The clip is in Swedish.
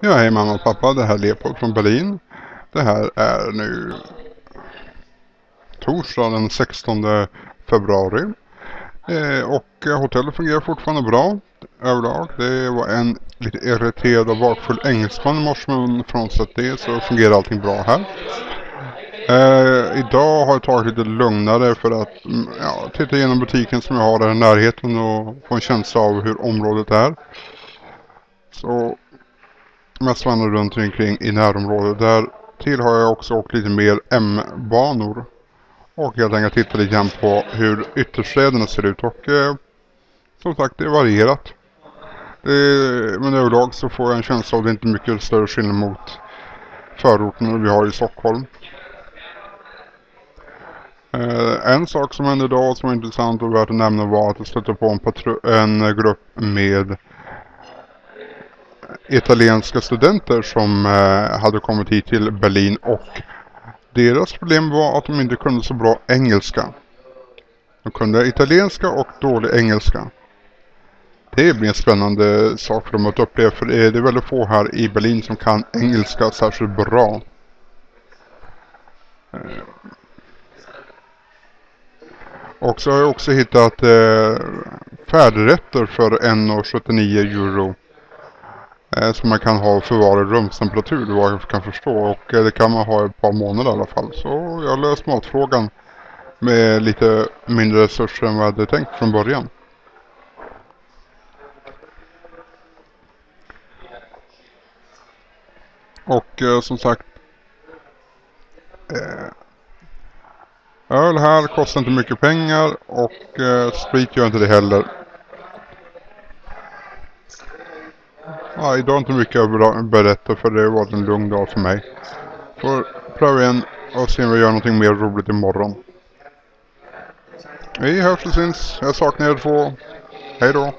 Ja, hej mamma och pappa. Det här är Leopold från Berlin. Det här är nu torsdag den 16 februari. Eh, och eh, hotellet fungerar fortfarande bra överlag. Det var en lite irriterad och bakfull engelsman i morse men frånsett det så fungerar allting bra här. Eh, idag har jag tagit lite lugnare för att mm, ja, titta igenom butiken som jag har där i närheten och få en känsla av hur området är. Så mest vandrar runt omkring i närområdet. Där till har jag också åkt lite mer M-banor. Och jag tänker titta lite grann på hur ytterstäderna ser ut och eh, som sagt det är varierat. Eh, men överlag så får jag en känsla av att det inte är mycket större skillnad mot förorterna vi har i Stockholm. Eh, en sak som hände idag som var intressant och värt att nämna var att jag stötte på en, en grupp med italienska studenter som eh, hade kommit hit till Berlin och deras problem var att de inte kunde så bra engelska. De kunde italienska och dålig engelska. Det blir en spännande sak för dem att uppleva för det är väldigt få här i Berlin som kan engelska särskilt bra. Eh, och så har jag också hittat eh, färdrätter för 1,79 euro. Eh, som man kan ha förvar i rumstemperatur vad jag kan förstå. Och eh, det kan man ha ett par månader i alla fall. Så jag har löst matfrågan med lite mindre resurser än vad jag hade tänkt från början. Och eh, som sagt eh, Öl här kostar inte mycket pengar och eh, sprit gör inte det heller. Ja, idag är inte mycket att berätta för det har varit en lugn dag för mig. Får pröva igen och se om vi gör någonting mer roligt imorgon. Vi hörs och syns. Jag saknar er två. Hej då.